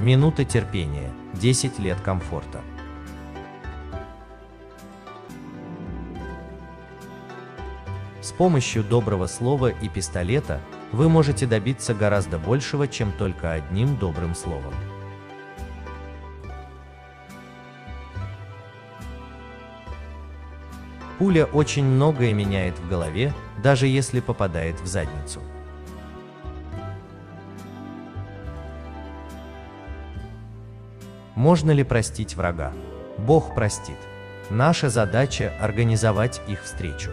Минута терпения, 10 лет комфорта. С помощью доброго слова и пистолета вы можете добиться гораздо большего, чем только одним добрым словом. Пуля очень многое меняет в голове, даже если попадает в задницу. Можно ли простить врага? Бог простит. Наша задача – организовать их встречу.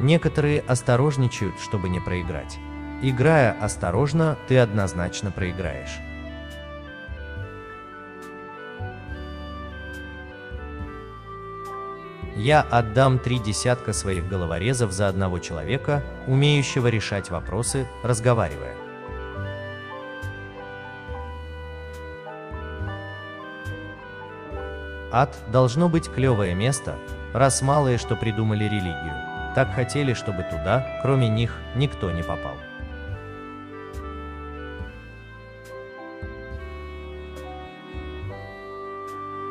Некоторые осторожничают, чтобы не проиграть. Играя осторожно, ты однозначно проиграешь. Я отдам три десятка своих головорезов за одного человека, умеющего решать вопросы, разговаривая. Ад должно быть клевое место, раз малые, что придумали религию, так хотели, чтобы туда, кроме них, никто не попал.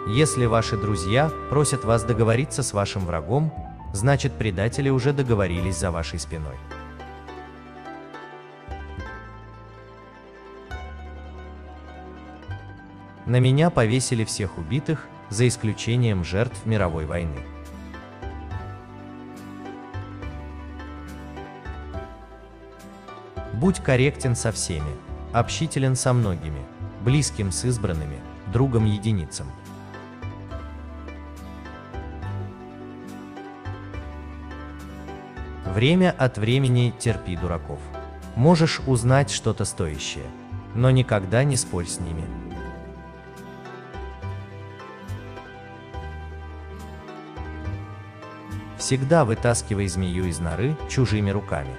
Если ваши друзья просят вас договориться с вашим врагом, значит предатели уже договорились за вашей спиной. На меня повесили всех убитых, за исключением жертв мировой войны. Будь корректен со всеми, общителен со многими, близким с избранными, другом единицам. Время от времени терпи дураков. Можешь узнать что-то стоящее, но никогда не спорь с ними. Всегда вытаскивай змею из норы чужими руками.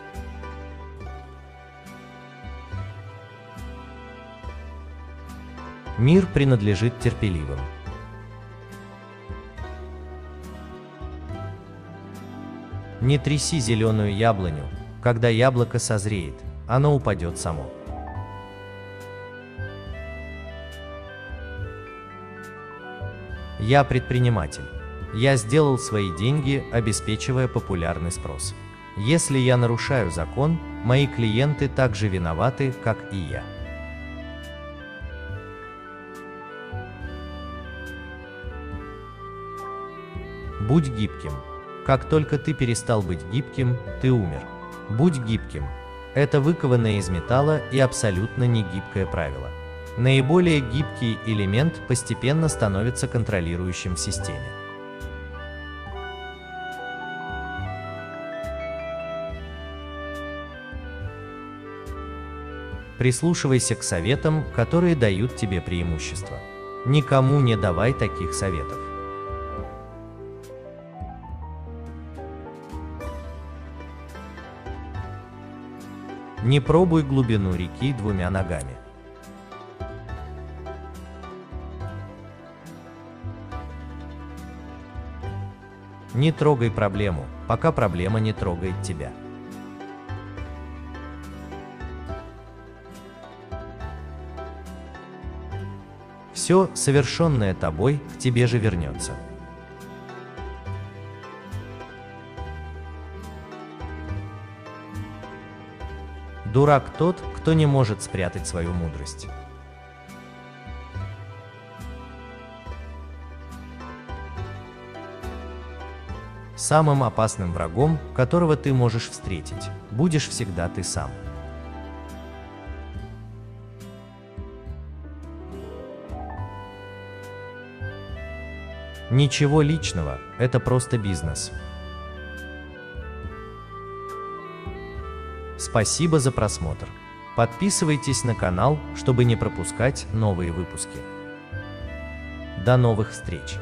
Мир принадлежит терпеливым. Не тряси зеленую яблоню, когда яблоко созреет, оно упадет само. Я предприниматель. Я сделал свои деньги, обеспечивая популярный спрос. Если я нарушаю закон, мои клиенты также виноваты, как и я. Будь гибким. Как только ты перестал быть гибким, ты умер. Будь гибким. Это выкованное из металла и абсолютно не гибкое правило. Наиболее гибкий элемент постепенно становится контролирующим в системе. Прислушивайся к советам, которые дают тебе преимущество. Никому не давай таких советов. Не пробуй глубину реки двумя ногами. Не трогай проблему, пока проблема не трогает тебя. Все, совершенное тобой, к тебе же вернется. Дурак тот, кто не может спрятать свою мудрость. Самым опасным врагом, которого ты можешь встретить, будешь всегда ты сам. Ничего личного, это просто бизнес. Спасибо за просмотр. Подписывайтесь на канал, чтобы не пропускать новые выпуски. До новых встреч!